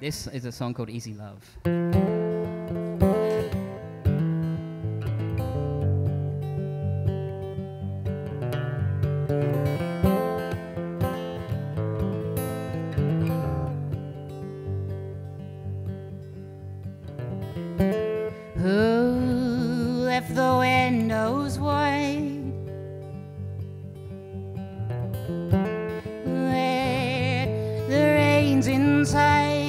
This is a song called Easy Love. Inside,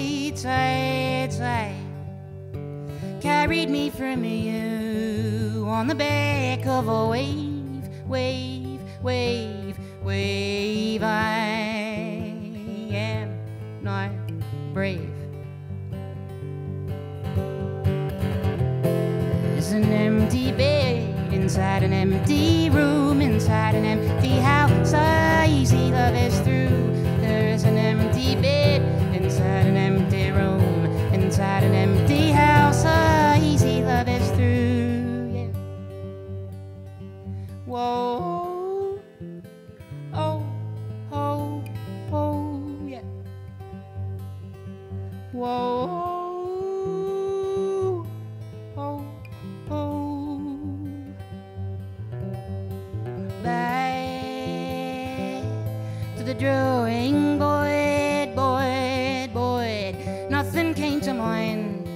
side, side carried me from you on the back of a wave, wave, wave, wave. I am not brave. There's an empty bed inside an empty room, Whoa. Oh, oh, oh, yeah. Whoa. Oh, oh. Back to the drawing board, board, board. Nothing came to mind.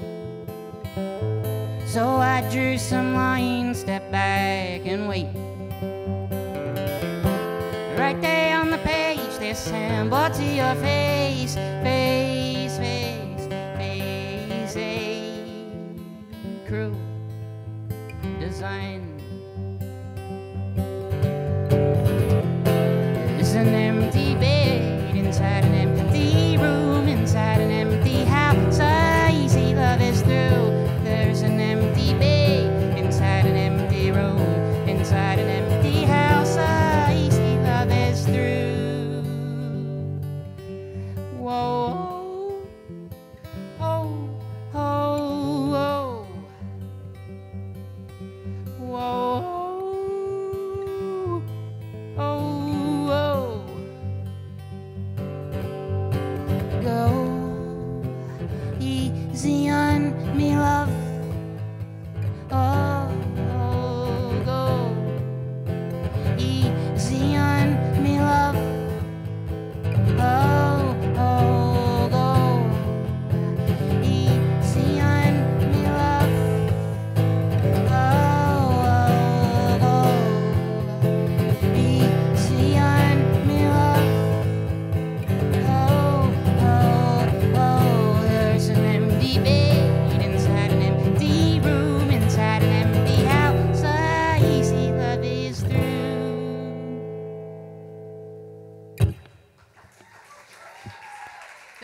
So I drew some lines, step back and wait. Right there on the page, this symbol to your face, face, face, face, a crew design. Whoa,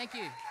Thank you.